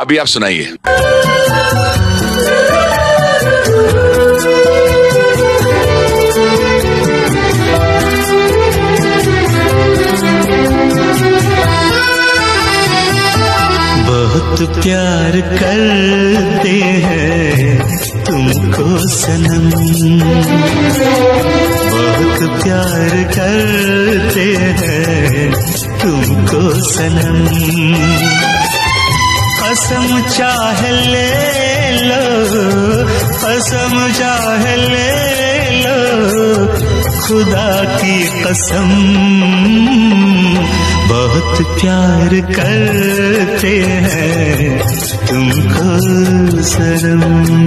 अभी आप सुनाइए। बहुत प्यार करते हैं तुमको सनम। बहुत प्यार करते हैं तुमको सनम। कसम चाह ले लो, कसम चाह ले लो, खुदा की कसम। बहुत प्यार करते हैं तुमको शर्म।